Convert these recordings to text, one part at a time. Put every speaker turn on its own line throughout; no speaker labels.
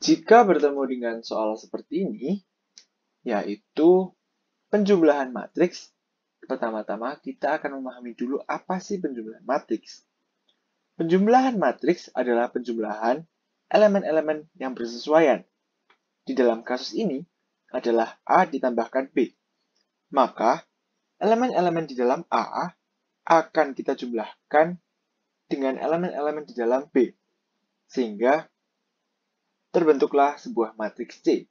Jika bertemu dengan soal seperti ini, yaitu penjumlahan matriks, pertama-tama kita akan memahami dulu apa sih penjumlahan matriks. Penjumlahan matriks adalah penjumlahan elemen-elemen yang bersesuaian. Di dalam kasus ini adalah A ditambahkan B. Maka, elemen-elemen di dalam A akan kita jumlahkan dengan elemen-elemen di dalam B. Sehingga terbentuklah sebuah matriks C.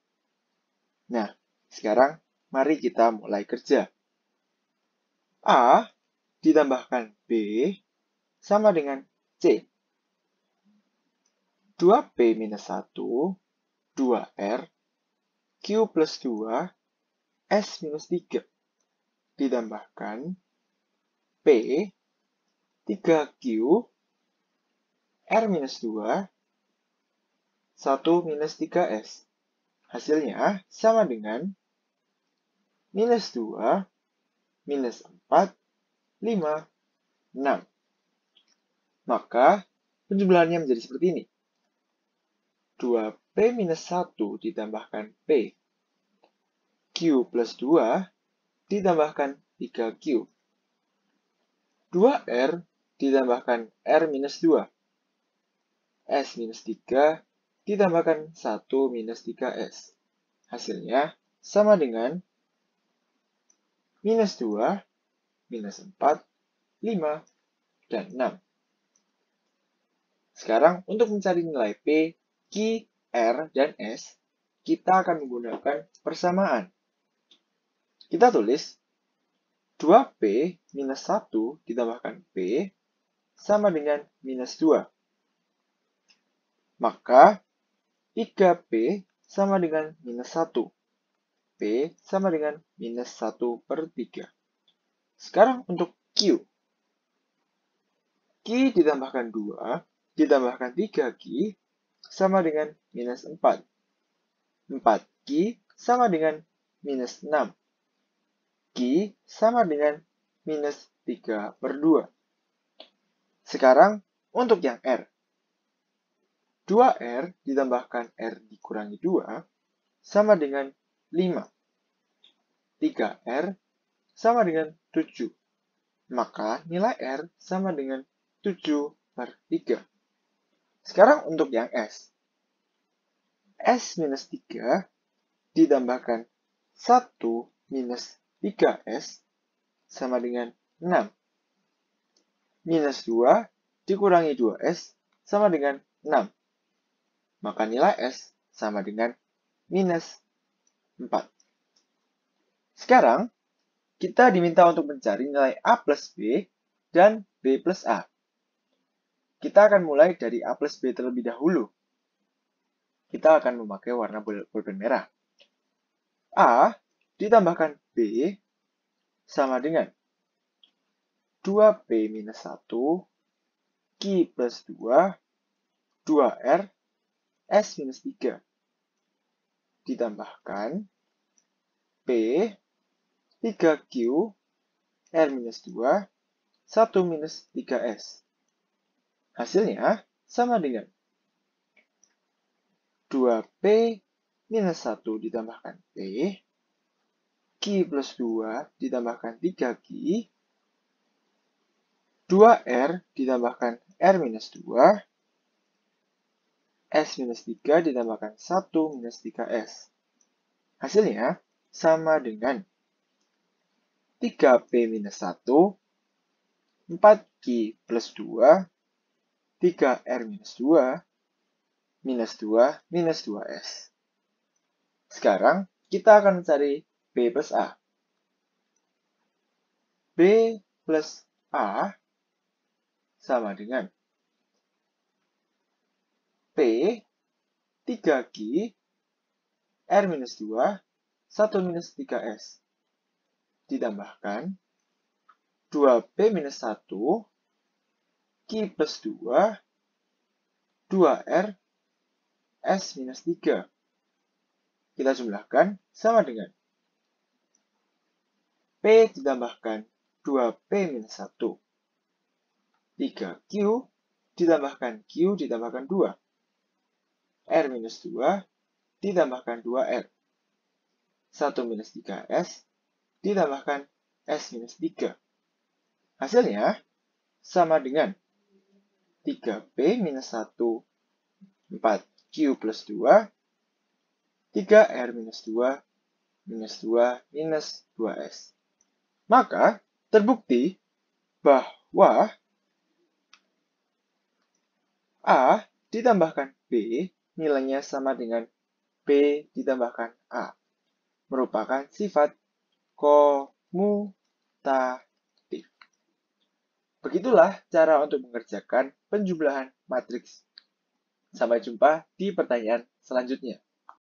Nah, sekarang mari kita mulai kerja. A ditambahkan B sama dengan C. 2P minus 1, 2R, Q plus 2, S minus 3. Ditambahkan P, 3Q, R minus 2, 1 minus 3S. Hasilnya sama dengan minus 2, minus 4, 5, 6. Maka penjumlahannya menjadi seperti ini. 2P minus 1 ditambahkan P. Q plus 2 ditambahkan 3Q. 2R ditambahkan R minus 2. S minus 3 ditambahkan 1 minus 3S. Hasilnya sama dengan minus 2, minus 4, 5, dan 6. Sekarang, untuk mencari nilai P, Q, R, dan S, kita akan menggunakan persamaan. Kita tulis 2P minus 1 ditambahkan P sama dengan minus 2. Maka 3P sama dengan minus 1. P sama dengan minus 1 per 3. Sekarang untuk Q. Q ditambahkan 2 ditambahkan 3Q sama dengan minus 4. 4Q sama dengan minus 6. Q sama dengan minus 3 per 2. Sekarang untuk yang R. 2R ditambahkan R dikurangi 2 sama dengan 5. 3R sama dengan 7. Maka nilai R sama dengan 7 per 3. Sekarang untuk yang S. S minus 3 ditambahkan 1 minus 3S sama dengan 6. Minus 2 dikurangi 2S sama dengan 6. Maka nilai S sama dengan minus 4. Sekarang, kita diminta untuk mencari nilai A plus B dan B plus A. Kita akan mulai dari A plus B terlebih dahulu. Kita akan memakai warna pulpen merah. A ditambahkan B sama dengan 2B minus 1, Q plus 2, 2R, S minus 3. Ditambahkan P, 3Q, R minus 2, 1 minus 3S. Hasilnya sama dengan 2P minus 1 ditambahkan P, Q plus 2 ditambahkan 3Q, 2R ditambahkan R minus 2, S minus 3 ditambahkan 1 minus 3S. Hasilnya sama dengan 3P minus 1, 4Q plus 2, 3R minus 2, minus 2, minus 2S. Sekarang, kita akan mencari B plus A. B plus A sama dengan P 3Q R minus 2, 1 minus 3S. Ditambahkan 2P minus 1 Q plus 2, 2R, S minus 3. Kita jumlahkan sama dengan P ditambahkan 2P minus 1. 3Q ditambahkan Q ditambahkan 2. R minus 2 ditambahkan 2R. 1 minus 3S ditambahkan S minus 3. Hasilnya sama dengan 3P minus 1, 4Q plus 2, 3R minus 2, minus 2, minus 2S. Maka, terbukti bahwa A ditambahkan B nilainya sama dengan B ditambahkan A. Merupakan sifat komutatif. Begitulah cara untuk mengerjakan penjumlahan matriks. Sampai jumpa di pertanyaan selanjutnya.